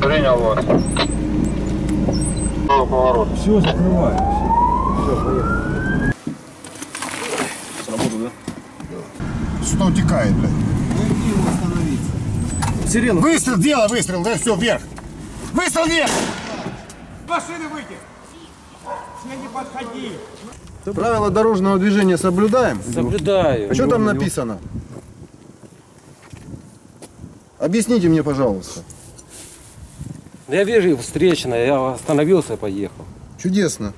Принял вас. Поворот. Все, закрываю. Все, поехали. Сработал, да? Что утекает, блядь? Сирена. Выстрел, делай выстрел, да все, вверх. Выстрел вверх! Машины выйти! Не подходи! Правила дорожного движения соблюдаем? Соблюдаю. Что там написано? Объясните мне, пожалуйста. Я вижу встречная, я остановился и поехал. Чудесно.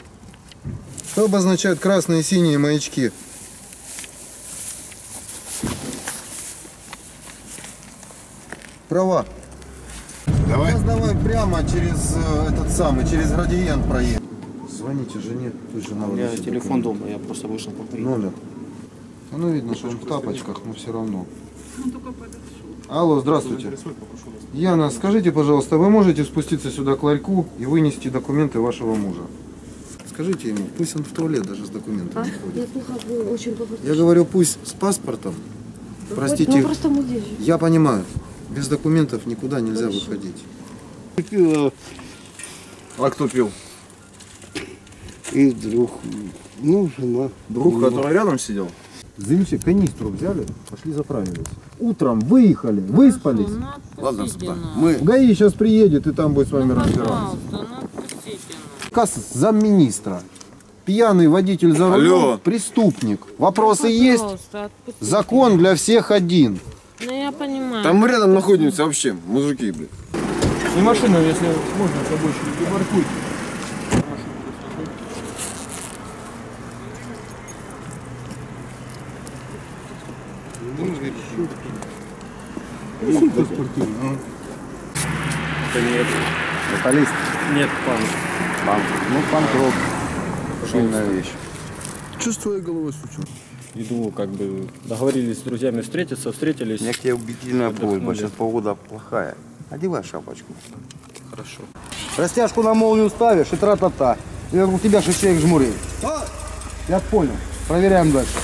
Что обозначают красные и синие маячки? Права. Давай. Сейчас давай прямо через э, этот самый, через градиент проедем. Звоните жене, пусть жена У меня телефон документы. дома, я просто вышел покурить. Номер. А Ну видно, что он в тапочках, но все равно. Алло, здравствуйте. Яна, скажите, пожалуйста, вы можете спуститься сюда к ларьку и вынести документы вашего мужа? Скажите ему, пусть он в туалет даже с документами Я ходит. плохо, вы очень плохо. Я говорю, пусть с паспортом. Простите, Ну, просто мы здесь. я понимаю, без документов никуда нельзя выходить. А кто пил? И друг, ну, жена. Друг, который рядом сидел? Зимче канистру взяли, пошли заправились. Утром выехали, выспались. Ладно, мы... ГАИ сейчас приедет и там будет с вами разбираться. Касс замминистра. Пьяный водитель за рулем, Алло. преступник. Вопросы есть? Закон для всех один. Ну я понимаю. Там мы рядом находимся вообще, мужики, блядь. И машину, если можно, с обочины припаркуйте. Металлист. Нет, пан. Панк. Ну, панк-рок. Сильная вещь. Что с твоей головой случилось? Иду, как бы, договорились с друзьями встретиться, встретились. У меня к тебе убедительная просьба. Сейчас погода плохая. Одевай шапочку. Хорошо. Растяжку на молнию ставишь и тра-та-та. И у тебя шесть человек жмурей. Я понял. Проверяем дальше.